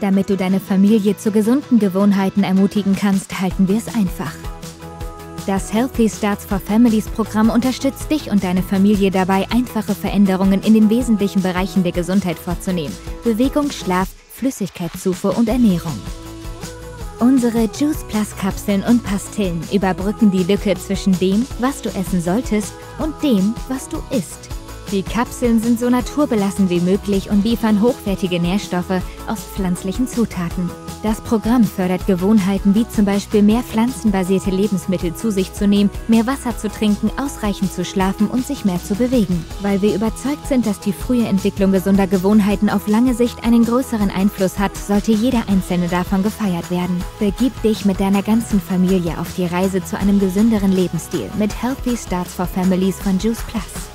Damit du deine Familie zu gesunden Gewohnheiten ermutigen kannst, halten wir es einfach. Das Healthy Starts for Families Programm unterstützt dich und deine Familie dabei, einfache Veränderungen in den wesentlichen Bereichen der Gesundheit vorzunehmen. Bewegung, Schlaf, Flüssigkeitszufuhr und Ernährung. Unsere Juice Plus Kapseln und Pastillen überbrücken die Lücke zwischen dem, was du essen solltest, und dem, was du isst. Die Kapseln sind so naturbelassen wie möglich und liefern hochwertige Nährstoffe aus pflanzlichen Zutaten. Das Programm fördert Gewohnheiten wie zum Beispiel mehr pflanzenbasierte Lebensmittel zu sich zu nehmen, mehr Wasser zu trinken, ausreichend zu schlafen und sich mehr zu bewegen. Weil wir überzeugt sind, dass die frühe Entwicklung gesunder Gewohnheiten auf lange Sicht einen größeren Einfluss hat, sollte jeder einzelne davon gefeiert werden. Begib dich mit deiner ganzen Familie auf die Reise zu einem gesünderen Lebensstil mit Healthy Starts for Families von Juice Plus.